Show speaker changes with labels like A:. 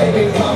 A: baby.